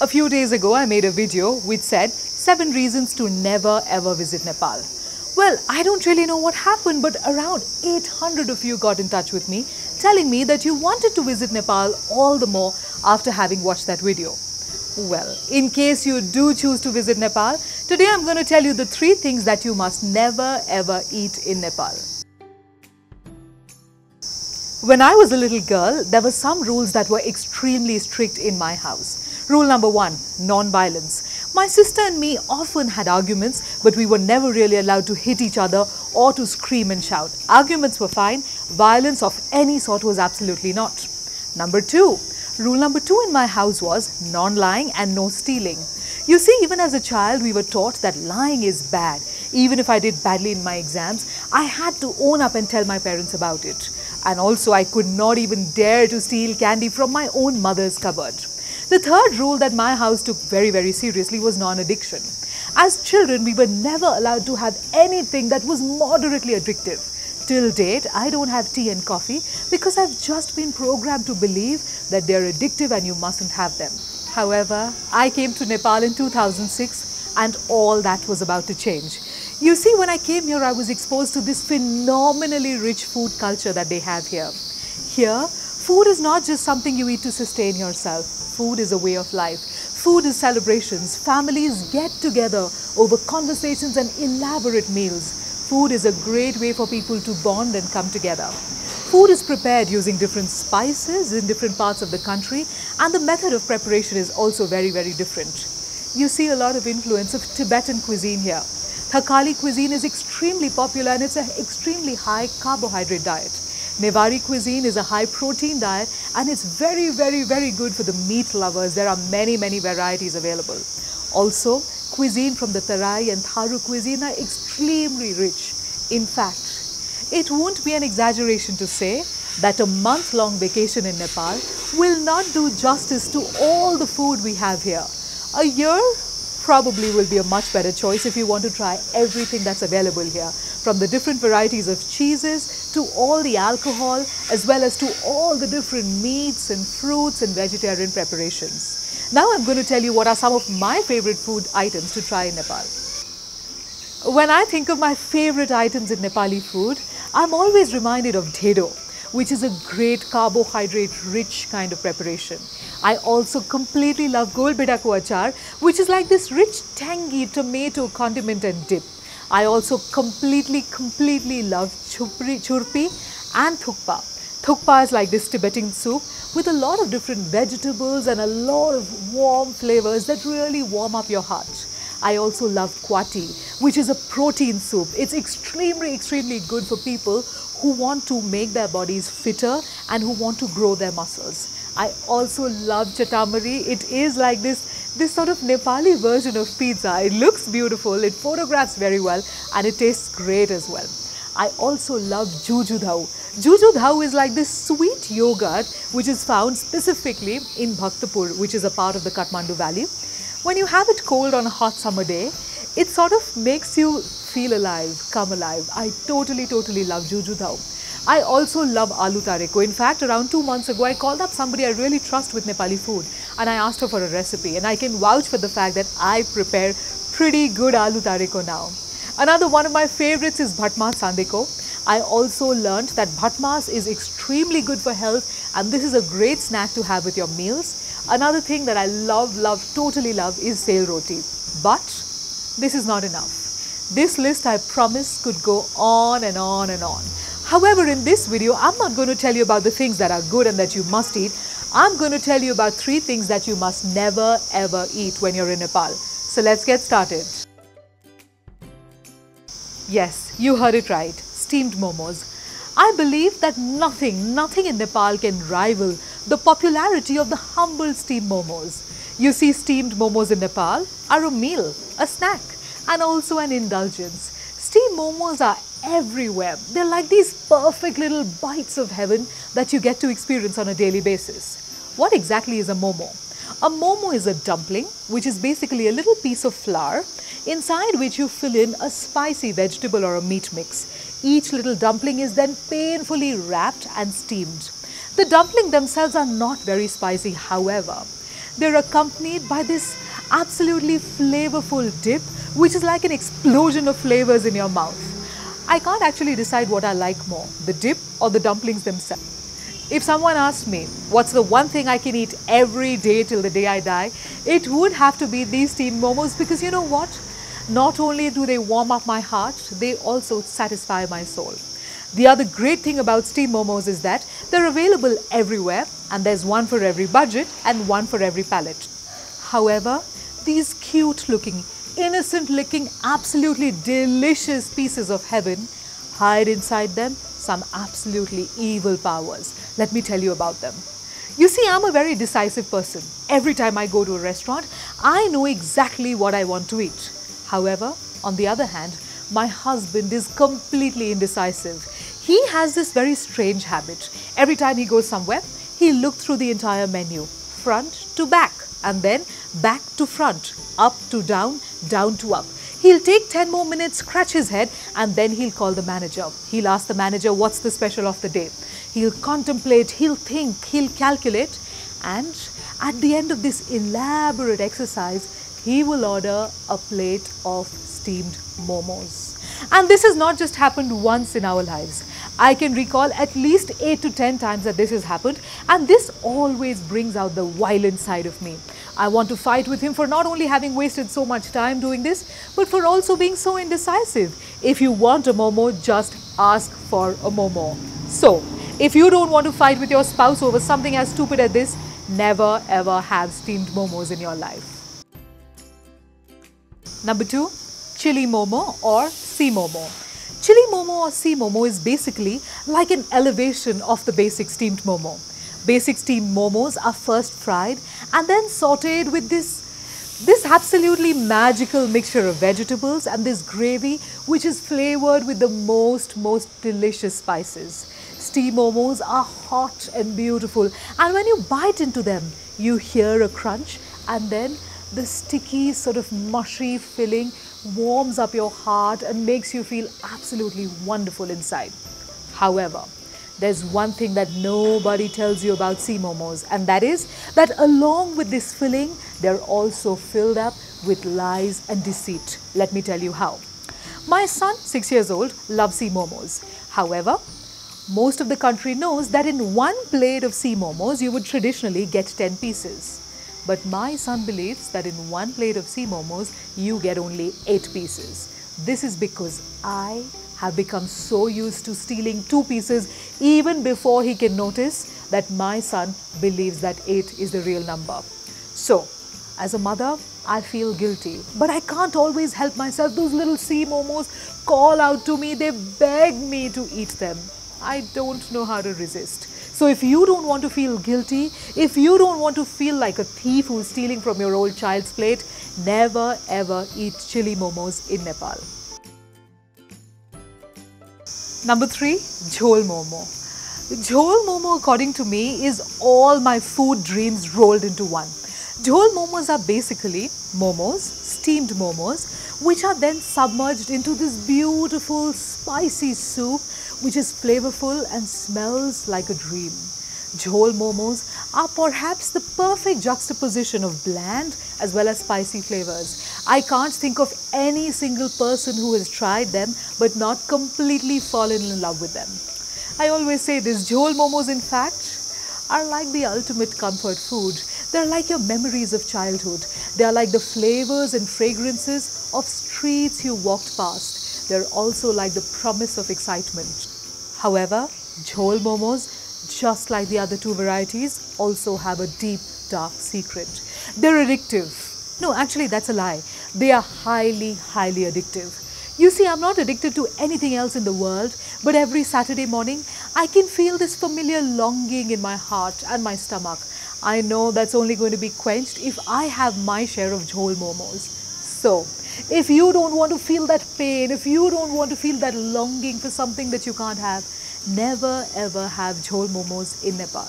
A few days ago, I made a video which said 7 reasons to never ever visit Nepal. Well, I don't really know what happened, but around 800 of you got in touch with me telling me that you wanted to visit Nepal all the more after having watched that video. Well, in case you do choose to visit Nepal, today I'm going to tell you the three things that you must never ever eat in Nepal. When I was a little girl, there were some rules that were extremely strict in my house. Rule number one non-violence. My sister and me often had arguments, but we were never really allowed to hit each other or to scream and shout. Arguments were fine, violence of any sort was absolutely not. Number two, rule number two in my house was non lying and no stealing. You see, even as a child, we were taught that lying is bad. Even if I did badly in my exams, I had to own up and tell my parents about it. And also, I could not even dare to steal candy from my own mother's cupboard. The third rule that my house took very, very seriously was non addiction. As children, we were never allowed to have anything that was moderately addictive. Till date, I don't have tea and coffee because I've just been programmed to believe that they're addictive and you mustn't have them. However, I came to Nepal in 2006 and all that was about to change. You see, when I came here, I was exposed to this phenomenally rich food culture that they have here. Here, food is not just something you eat to sustain yourself. Food is a way of life. Food is celebrations. Families get together over conversations and elaborate meals. Food is a great way for people to bond and come together. Food is prepared using different spices in different parts of the country and the method of preparation is also very, very different. You see a lot of influence of Tibetan cuisine here. Thakali cuisine is extremely popular and it's an extremely high carbohydrate diet. Newari cuisine is a high protein diet and it's very, very, very good for the meat lovers. There are many, many varieties available. Also, cuisine from the Tarai and Tharu cuisine are extremely rich. In fact, it won't be an exaggeration to say that a month long vacation in Nepal will not do justice to all the food we have here. A year probably will be a much better choice if you want to try everything that's available here from the different varieties of cheeses to all the alcohol as well as to all the different meats and fruits and vegetarian preparations. Now I'm going to tell you what are some of my favorite food items to try in Nepal. When I think of my favorite items in Nepali food, I'm always reminded of dhedo, which is a great carbohydrate rich kind of preparation. I also completely love golbedako achar, which is like this rich tangy tomato condiment and dip. I also completely, completely love chupri, churpi and thukpa. Thukpa is like this Tibetan soup with a lot of different vegetables and a lot of warm flavors that really warm up your heart. I also love kwati, which is a protein soup. It's extremely, extremely good for people who want to make their bodies fitter and who want to grow their muscles. I also love chatamari. It is like this this sort of Nepali version of pizza. It looks beautiful, it photographs very well and it tastes great as well. I also love juju dhau. Juju dhau is like this sweet yogurt which is found specifically in Bhaktapur which is a part of the Kathmandu valley. When you have it cold on a hot summer day, it sort of makes you feel alive, come alive. I totally, totally love juju dhau. I also love aloo tareko. In fact, around two months ago, I called up somebody I really trust with Nepali food and I asked her for a recipe. And I can vouch for the fact that I prepare pretty good aloo tareko now. Another one of my favorites is bhatmas sandeko. I also learned that bhatmas is extremely good for health and this is a great snack to have with your meals. Another thing that I love, love, totally love is sale roti. But this is not enough. This list I promise could go on and on and on. However, in this video, I'm not going to tell you about the things that are good and that you must eat. I'm going to tell you about three things that you must never ever eat when you're in Nepal. So let's get started. Yes, you heard it right, steamed momos. I believe that nothing, nothing in Nepal can rival the popularity of the humble steamed momos. You see, steamed momos in Nepal are a meal, a snack, and also an indulgence. Steamed momos are everywhere. They're like these perfect little bites of heaven that you get to experience on a daily basis. What exactly is a momo? A momo is a dumpling, which is basically a little piece of flour inside which you fill in a spicy vegetable or a meat mix. Each little dumpling is then painfully wrapped and steamed. The dumpling themselves are not very spicy, however. they're accompanied by this absolutely flavorful dip, which is like an explosion of flavors in your mouth. I can't actually decide what I like more, the dip or the dumplings themselves. If someone asked me what's the one thing I can eat every day till the day I die, it would have to be these steamed momos because you know what? Not only do they warm up my heart, they also satisfy my soul. The other great thing about steamed momos is that they're available everywhere and there's one for every budget and one for every palate. However, these cute looking, innocent looking, absolutely delicious pieces of heaven hide inside them some absolutely evil powers. Let me tell you about them. You see, I'm a very decisive person. Every time I go to a restaurant, I know exactly what I want to eat. However, on the other hand, my husband is completely indecisive. He has this very strange habit. Every time he goes somewhere, he looks through the entire menu, front to back, and then back to front, up to down, down to up. He'll take 10 more minutes, scratch his head, and then he'll call the manager. He'll ask the manager what's the special of the day. He'll contemplate, he'll think, he'll calculate, and at the end of this elaborate exercise, he will order a plate of steamed momos. And this has not just happened once in our lives. I can recall at least 8 to 10 times that this has happened and this always brings out the violent side of me. I want to fight with him for not only having wasted so much time doing this, but for also being so indecisive. If you want a momo, just ask for a momo. So, if you don't want to fight with your spouse over something as stupid as this, never ever have steamed momos in your life. Number two, chili momo or C momo. Chili momo or C momo is basically like an elevation of the basic steamed momo. Basic steamed momos are first fried and then sauteed with this this absolutely magical mixture of vegetables and this gravy which is flavored with the most most delicious spices. Steam momos are hot and beautiful and when you bite into them you hear a crunch and then the sticky sort of mushy filling warms up your heart and makes you feel absolutely wonderful inside. However, there's one thing that nobody tells you about C momos and that is that along with this filling, they're also filled up with lies and deceit. Let me tell you how. My son, 6 years old, loves C momos. However, most of the country knows that in one plate of sea momos, you would traditionally get 10 pieces. But my son believes that in one plate of C momos, you get only 8 pieces. This is because I have become so used to stealing 2 pieces even before he can notice that my son believes that 8 is the real number. So, as a mother, I feel guilty, but I can't always help myself. Those little sea momos call out to me, they beg me to eat them. I don't know how to resist. So if you don't want to feel guilty, if you don't want to feel like a thief who's stealing from your old child's plate, never ever eat chili momos in Nepal. Number three, jhol momo. Jhol momo, according to me, is all my food dreams rolled into one. Jhol momos are basically momos, steamed momos, which are then submerged into this beautiful spicy soup which is flavorful and smells like a dream. Jhol momos are perhaps the perfect juxtaposition of bland as well as spicy flavors. I can't think of any single person who has tried them but not completely fallen in love with them. I always say this jhol momos in fact are like the ultimate comfort food. They're like your memories of childhood. They are like the flavors and fragrances of streets you walked past. They're also like the promise of excitement. However, jhol momos, just like the other two varieties, also have a deep, dark secret. They're addictive. No, actually, that's a lie. They are highly, highly addictive. You see, I'm not addicted to anything else in the world, but every Saturday morning, I can feel this familiar longing in my heart and my stomach. I know that's only going to be quenched if I have my share of jhol momos. So, if you don't want to feel that pain, if you don't want to feel that longing for something that you can't have, never ever have jhol momos in Nepal.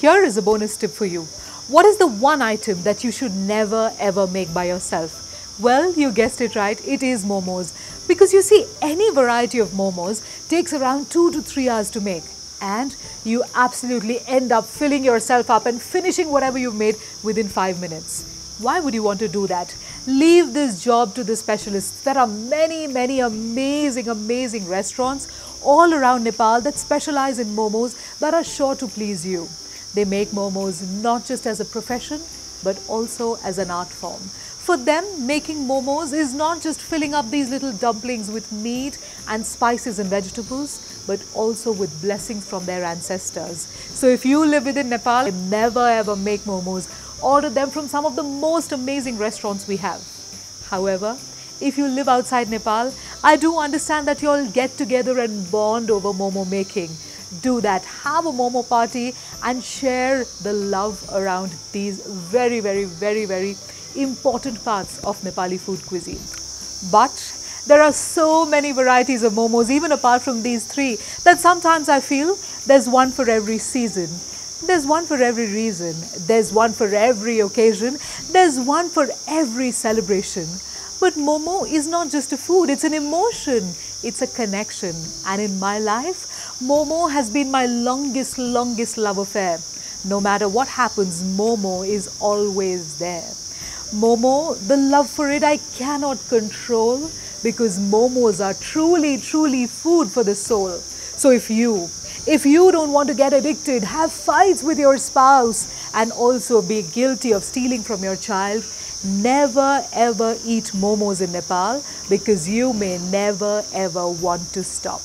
Here is a bonus tip for you. What is the one item that you should never ever make by yourself? Well, you guessed it right, it is momos. Because you see, any variety of momos takes around 2 to 3 hours to make. And you absolutely end up filling yourself up and finishing whatever you've made within five minutes. Why would you want to do that? Leave this job to the specialists. There are many, many amazing, amazing restaurants all around Nepal that specialize in momos that are sure to please you. They make momos not just as a profession, but also as an art form. For them, making momos is not just filling up these little dumplings with meat and spices and vegetables, but also with blessings from their ancestors. So if you live within Nepal, never ever make momos. Order them from some of the most amazing restaurants we have. However, if you live outside Nepal, I do understand that you all get together and bond over momo making. Do that. Have a momo party and share the love around these very, very, very, very important parts of Nepali food cuisine. But there are so many varieties of momos, even apart from these three, that sometimes I feel there's one for every season. There's one for every reason. There's one for every occasion. There's one for every celebration. But momo is not just a food, it's an emotion, it's a connection. And in my life, momo has been my longest, longest love affair. No matter what happens, momo is always there. Momo, the love for it I cannot control because momos are truly, truly food for the soul. So if you, if you don't want to get addicted, have fights with your spouse and also be guilty of stealing from your child, never ever eat momos in Nepal because you may never ever want to stop.